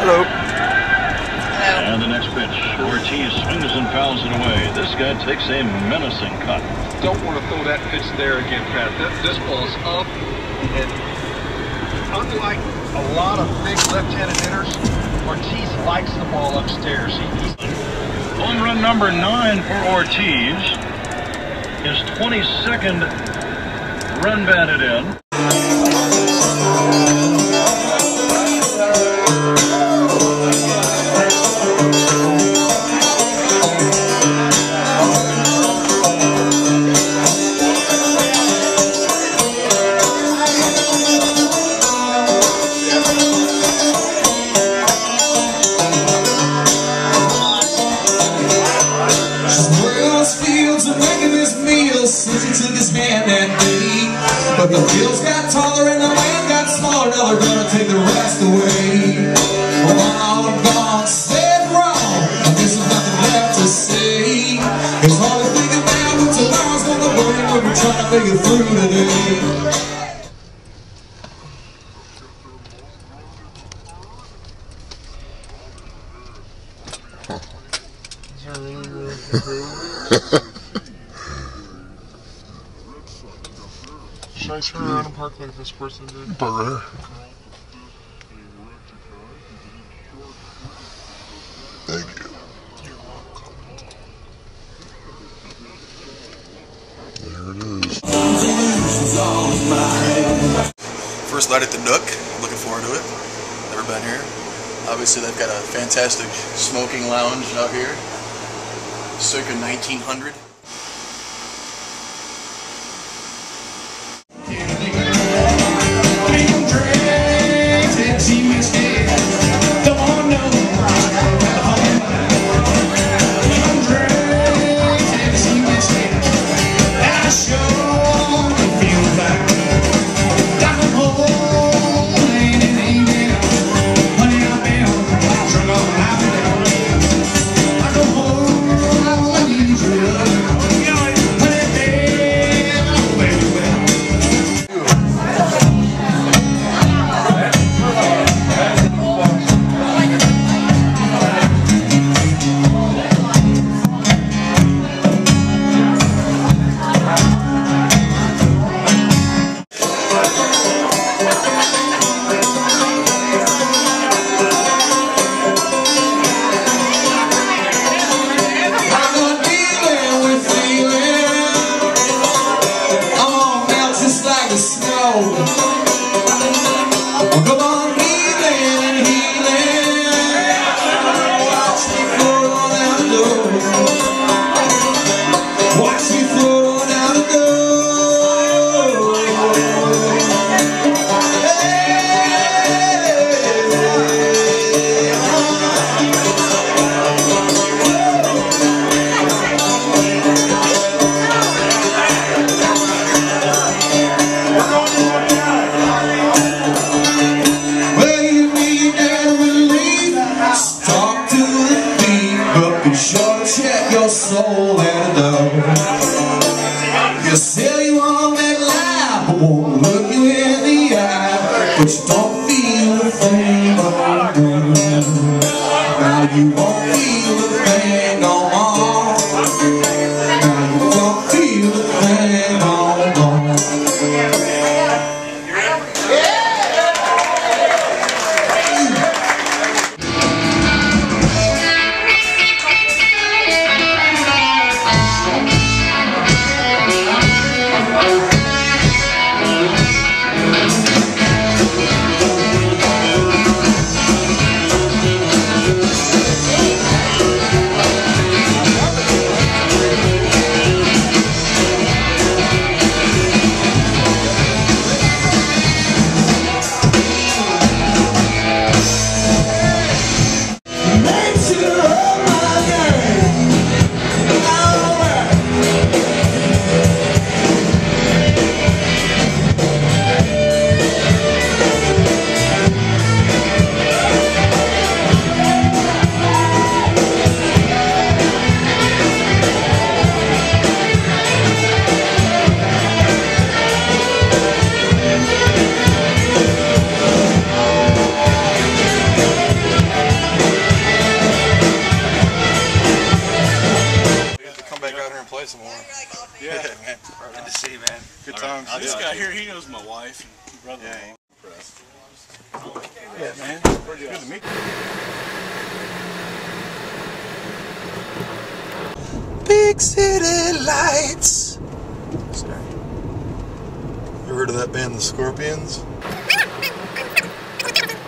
Hello. And the next pitch, Ortiz swings and fouls it away. This guy takes a menacing cut. Don't want to throw that pitch there again, Pat. That, this ball's up, and unlike a lot of big left-handed hitters, Ortiz likes the ball upstairs. He, he's Home run number nine for Ortiz. His 22nd run batted in. Meal since he took his hand that day. But the bills got taller and the man got smaller. Now they're gonna take the rest away. Well, all gone, said wrong. And this is nothing left to say. It's hard to think about what tomorrow's gonna bring when we're trying to make it through today. Should I turn around and park like this person did? Burger. Thank you. There it is. First night at the Nook. Looking forward to it. Never been here. Obviously, they've got a fantastic smoking lounge out here. Circa 1900. Check your soul and know. You say you want that life, but won't look you in the eye. But you don't feel a thing. Now you won't feel more. Yeah, man. Right Good to see you, man. Good All times. Right. This guy here, he knows my wife and brother. Yeah, impressed. Yeah, man. Good to meet you. Big City Lights. Sorry. You heard of that band, The Scorpions?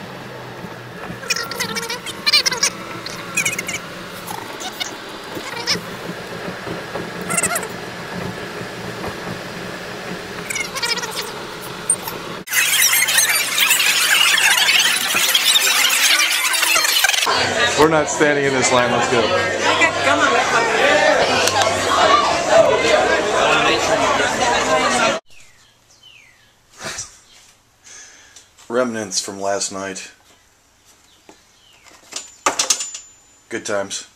We're not standing in this line. Let's go. Remnants from last night. Good times.